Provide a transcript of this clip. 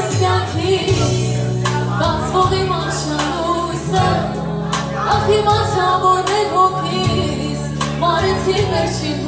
ես կյանքից բացվող իմ անշանույսը ախ իմացա որ մեր հոգիս մարեցի վերջին